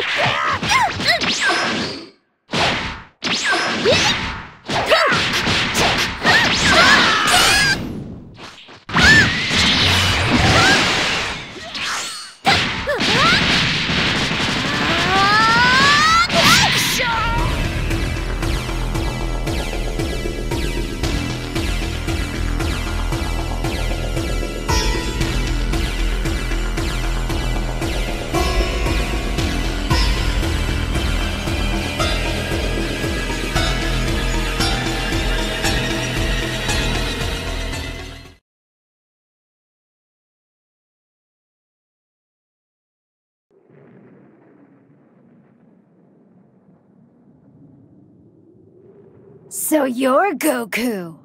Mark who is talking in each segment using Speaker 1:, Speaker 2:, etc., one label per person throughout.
Speaker 1: Yeah! So you're Goku.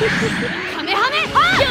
Speaker 1: カメハメ。ハ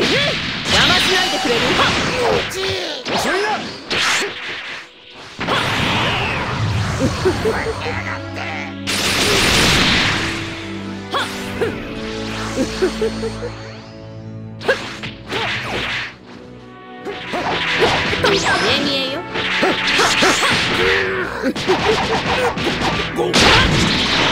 Speaker 2: 邪魔しないでくれる？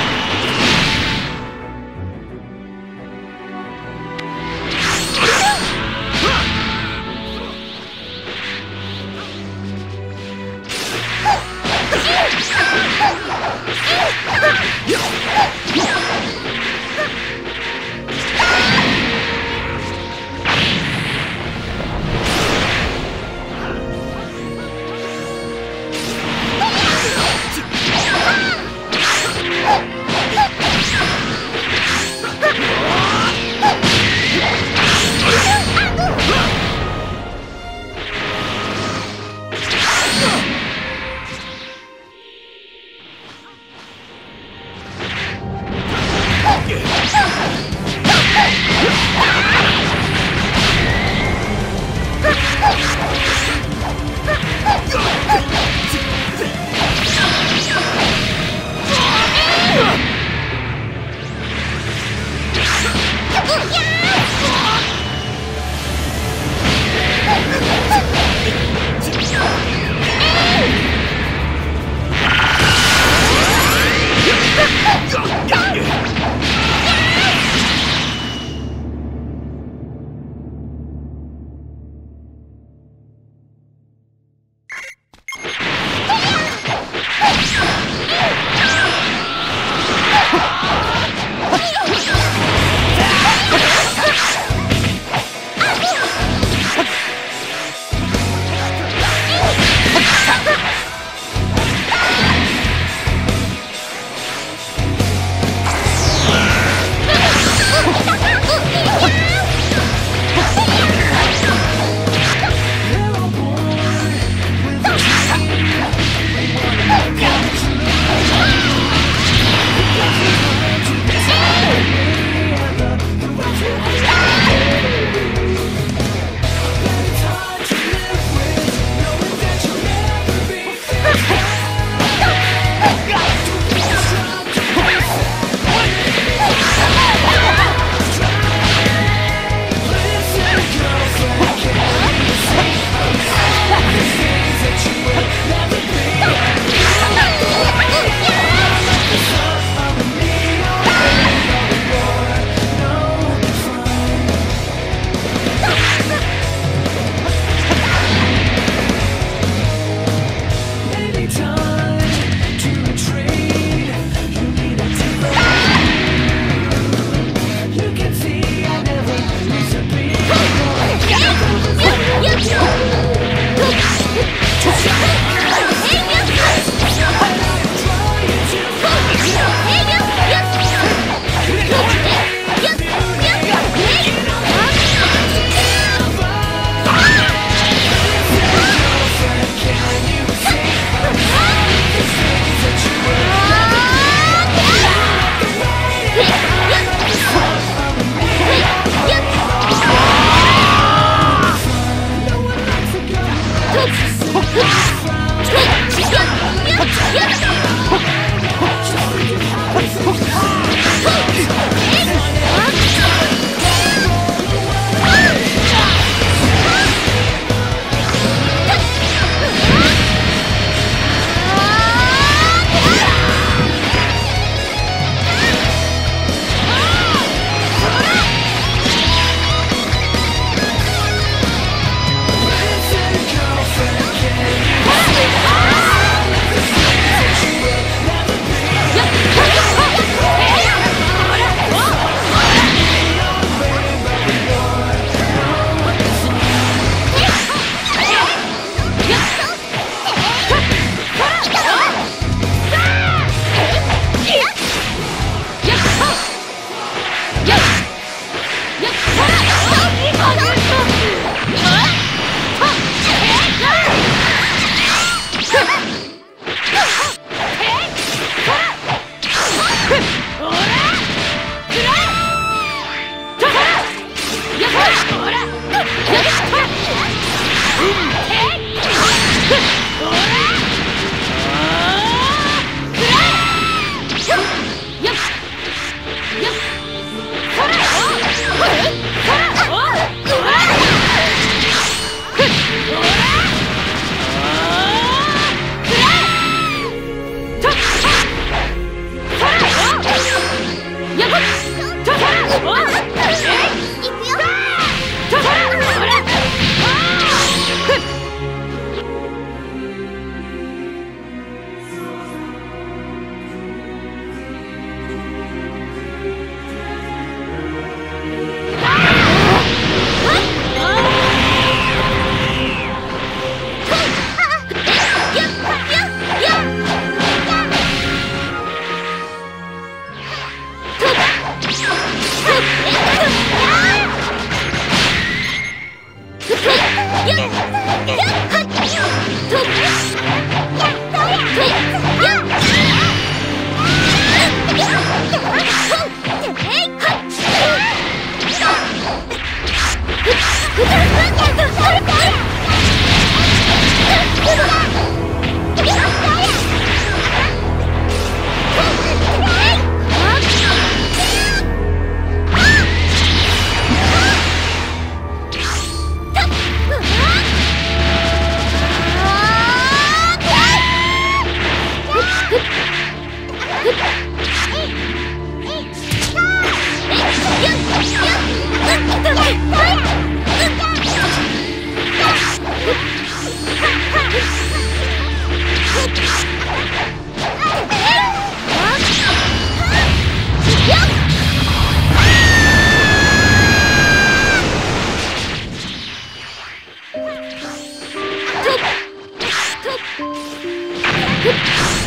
Speaker 2: Hıp!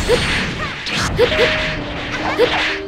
Speaker 2: Hıp!
Speaker 3: Hıp! Hıp! Hıp!